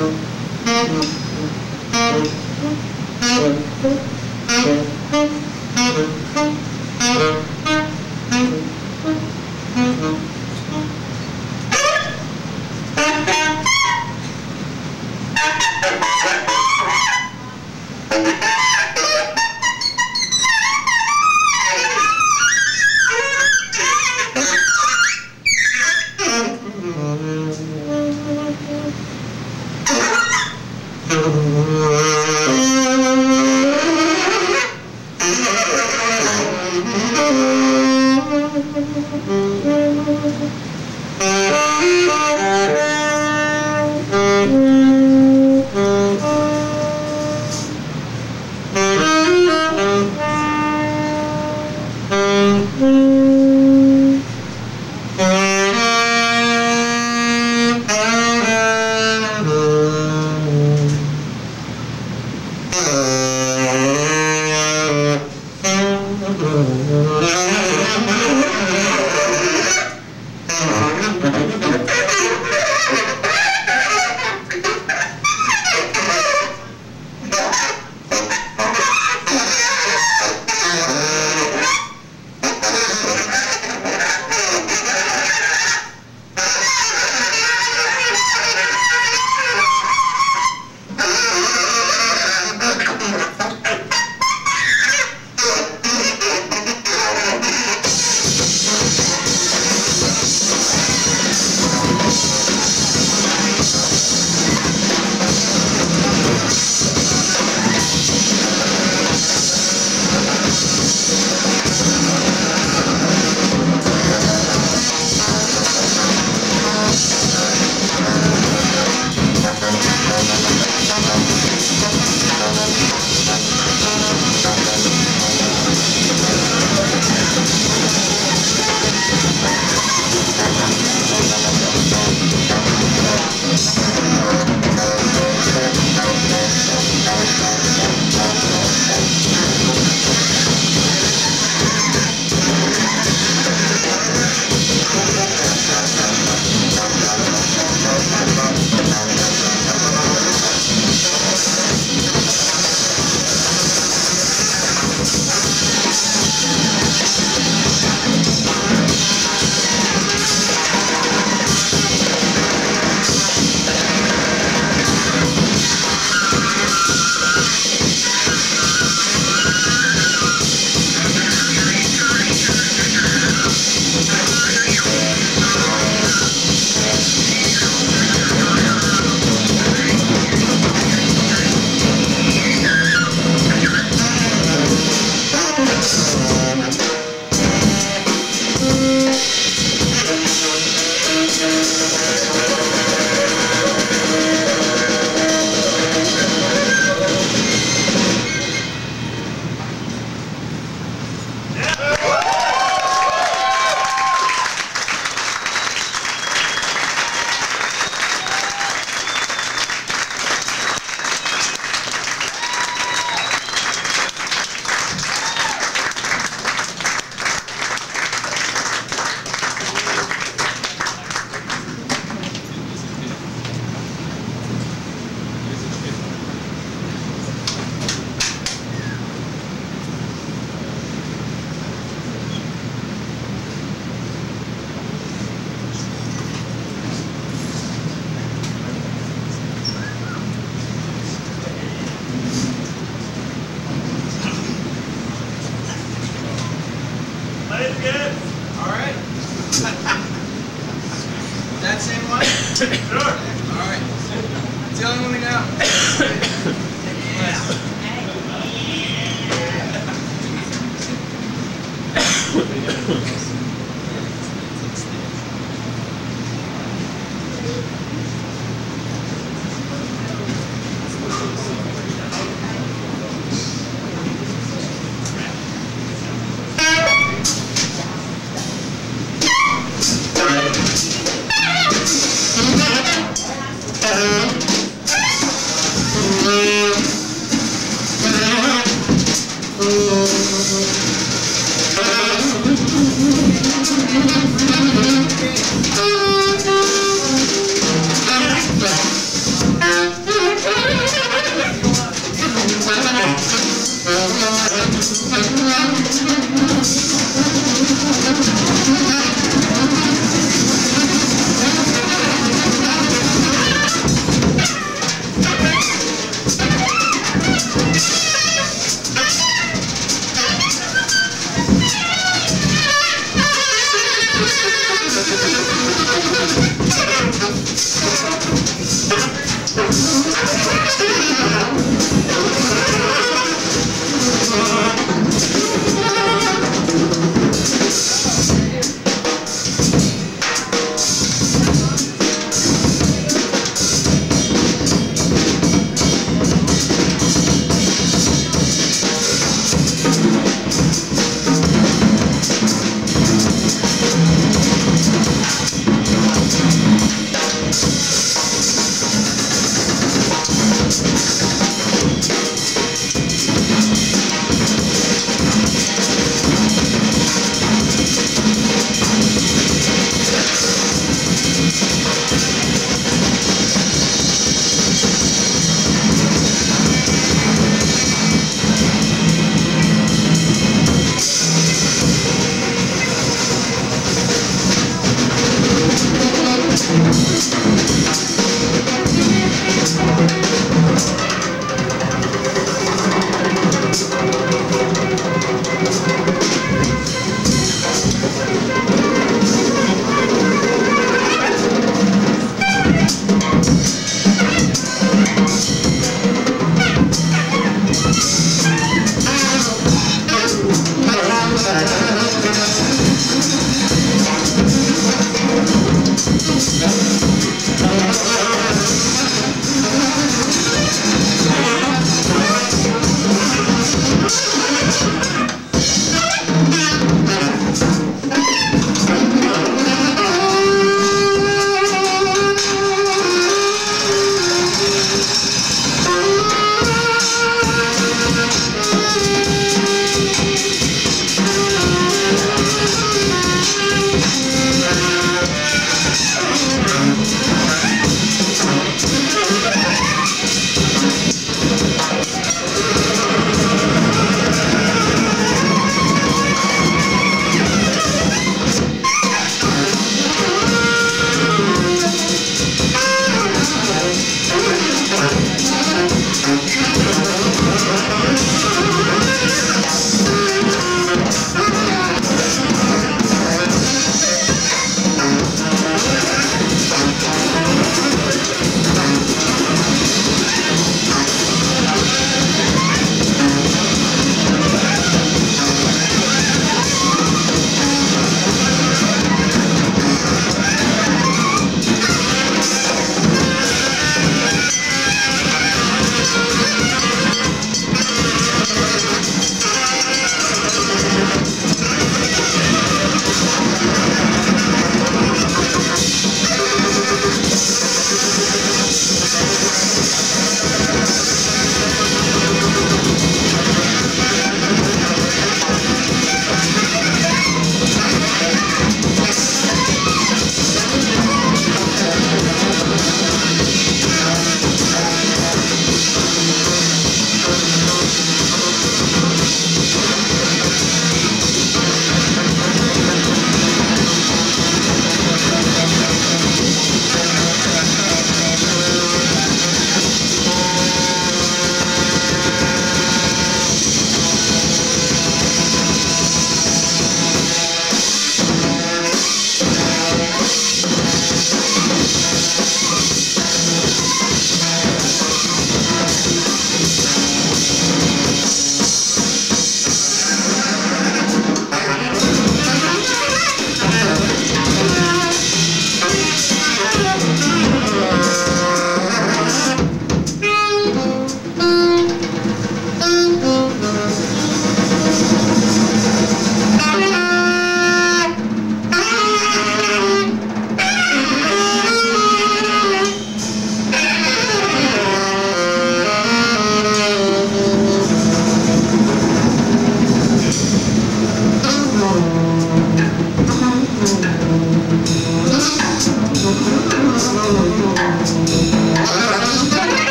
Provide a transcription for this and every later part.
Thank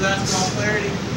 that's called clarity.